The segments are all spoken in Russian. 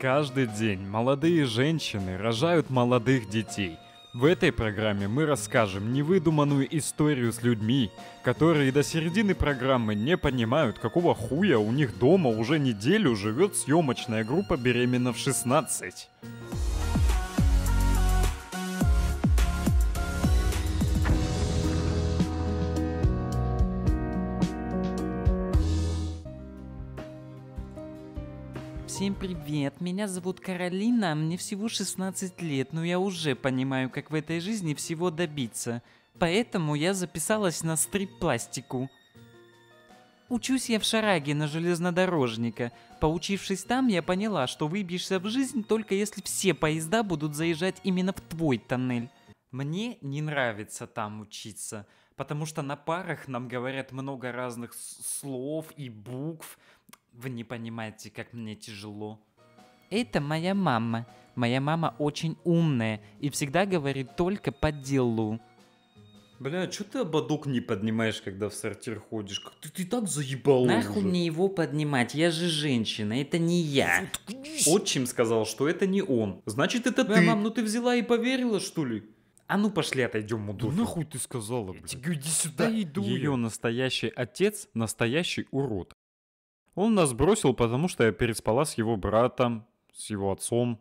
Каждый день молодые женщины рожают молодых детей. В этой программе мы расскажем невыдуманную историю с людьми, которые до середины программы не понимают, какого хуя у них дома уже неделю живет съемочная группа беременна в 16. Всем привет, меня зовут Каролина, мне всего 16 лет, но я уже понимаю, как в этой жизни всего добиться. Поэтому я записалась на стрип-пластику. Учусь я в Шараге на железнодорожника. Поучившись там, я поняла, что выбьешься в жизнь только если все поезда будут заезжать именно в твой тоннель. Мне не нравится там учиться, потому что на парах нам говорят много разных слов и букв. Вы не понимаете, как мне тяжело. Это моя мама. Моя мама очень умная и всегда говорит только по делу. Бля, что ты ободок не поднимаешь, когда в сортир ходишь? Как ты, ты так заебал Нахуй уже. мне его поднимать? Я же женщина, это не я. Отчим сказал, что это не он. Значит, это Бля, ты. мам, ну ты взяла и поверила, что ли? А ну пошли отойдем, мудак. нахуй ты сказала, Я блядь? тебе иди сюда. Ее настоящий отец – настоящий урод. Он нас бросил, потому что я переспала с его братом, с его отцом,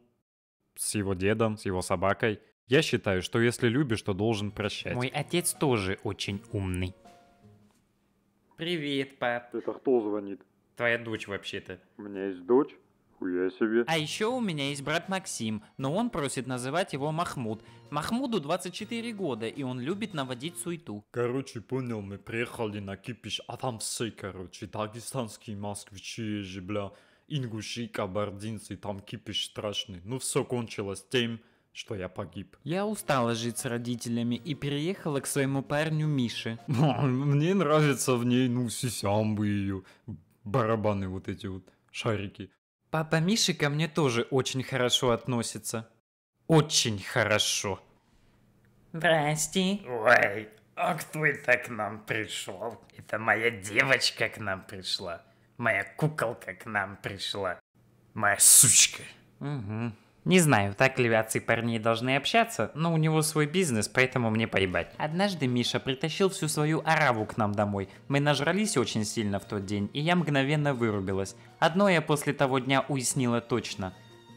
с его дедом, с его собакой. Я считаю, что если любишь, то должен прощать. Мой отец тоже очень умный. Привет, пап. Это кто звонит? Твоя дочь вообще-то. У меня есть дочь? Хуя себе. А еще у меня есть брат Максим, но он просит называть его Махмуд. Махмуду 24 года, и он любит наводить суету. Короче, понял, мы приехали на кипиш, а там все, короче, дагестанские москвичи, же, бля, ингуши, кабардинцы, там кипиш страшный. Ну все кончилось тем, что я погиб. Я устала жить с родителями и переехала к своему парню Мише. Мне нравится в ней, ну, сисямбы ее, барабаны вот эти вот, шарики. Папа Миши ко мне тоже очень хорошо относится. Очень хорошо. Здрасте. Ой, а кто это к нам пришел? Это моя девочка к нам пришла. Моя куколка к нам пришла. Моя сучка. Угу. Не знаю, так ли отцы парней должны общаться, но у него свой бизнес, поэтому мне поебать. Однажды Миша притащил всю свою араву к нам домой. Мы нажрались очень сильно в тот день, и я мгновенно вырубилась. Одно я после того дня уяснила точно.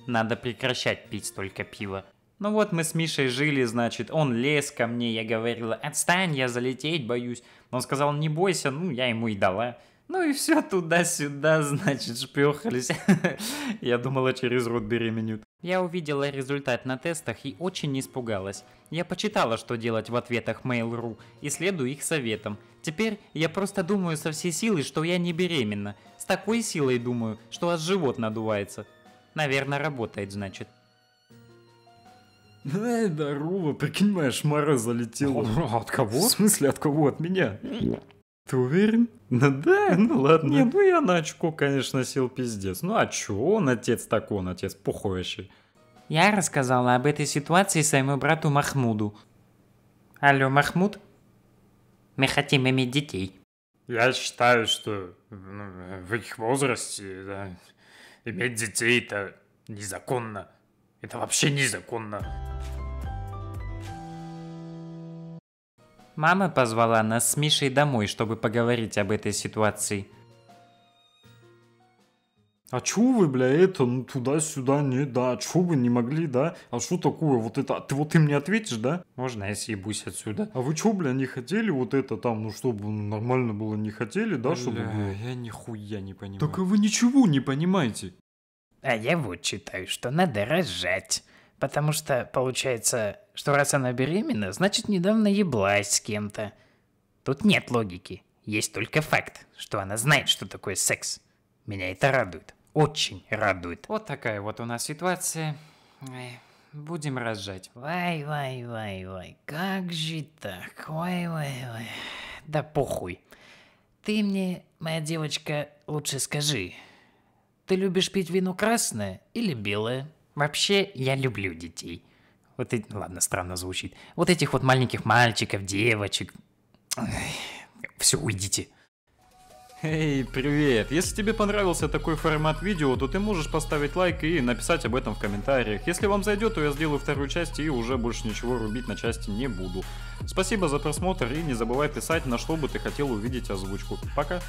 Надо прекращать пить столько пива. Ну вот мы с Мишей жили, значит, он лез ко мне, я говорила, отстань, я залететь боюсь. Он сказал, не бойся, ну я ему и дала. Ну и все туда-сюда, значит, шпехались. Я думала, через рот беременют. Я увидела результат на тестах и очень испугалась. Я почитала, что делать в ответах Mail.ru и следую их советам. Теперь я просто думаю со всей силы, что я не беременна. С такой силой думаю, что аж живот надувается. Наверное, работает, значит. Эй, здорово, прикинь, моя шмара залетела. От кого? В смысле, от кого? От меня? Ты уверен? Ну да, ну ладно. Не, ну я на очко, конечно, сел пиздец. Ну а чё, он отец такой, он отец пухой вообще. Я рассказала об этой ситуации своему брату Махмуду. Алло, Махмуд? Мы хотим иметь детей. Я считаю, что ну, в их возрасте да, иметь детей это незаконно. Это вообще незаконно. Мама позвала нас с Мишей домой, чтобы поговорить об этой ситуации. А чё вы, бля, это, ну туда-сюда, не, да, а чё вы не могли, да? А что такое вот это? А Ты вот ты мне ответишь, да? Можно я съебусь отсюда? А вы чё, бля, не хотели вот это там, ну чтобы нормально было, не хотели, да, чтобы Бля, я нихуя не понимаю. Так а вы ничего не понимаете. А я вот считаю, что надо рожать. Потому что получается, что раз она беременна, значит недавно еблась с кем-то. Тут нет логики. Есть только факт, что она знает, что такое секс. Меня это радует. Очень радует. Вот такая вот у нас ситуация. Эй, будем рожать. Вай, вай, вай, вай, как же так? Вай, вай, вай. Да похуй. Ты мне, моя девочка, лучше скажи. Ты любишь пить вино красное или белое? Вообще, я люблю детей. Вот эти, ладно, странно звучит. Вот этих вот маленьких мальчиков, девочек. Все, уйдите. Эй, привет! Если тебе понравился такой формат видео, то ты можешь поставить лайк и написать об этом в комментариях. Если вам зайдет, то я сделаю вторую часть и уже больше ничего рубить на части не буду. Спасибо за просмотр и не забывай писать, на что бы ты хотел увидеть озвучку. Пока!